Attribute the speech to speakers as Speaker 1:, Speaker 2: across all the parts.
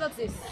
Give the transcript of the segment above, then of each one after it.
Speaker 1: 育つです。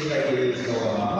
Speaker 2: see if I can get this going on.